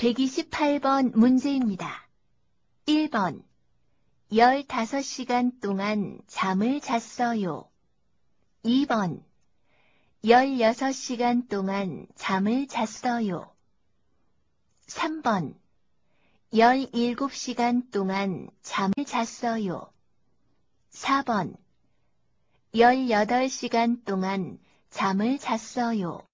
128번 문제입니다. 1번 15시간 동안 잠을 잤어요. 2번 16시간 동안 잠을 잤어요. 3번 17시간 동안 잠을 잤어요. 4번 18시간 동안 잠을 잤어요.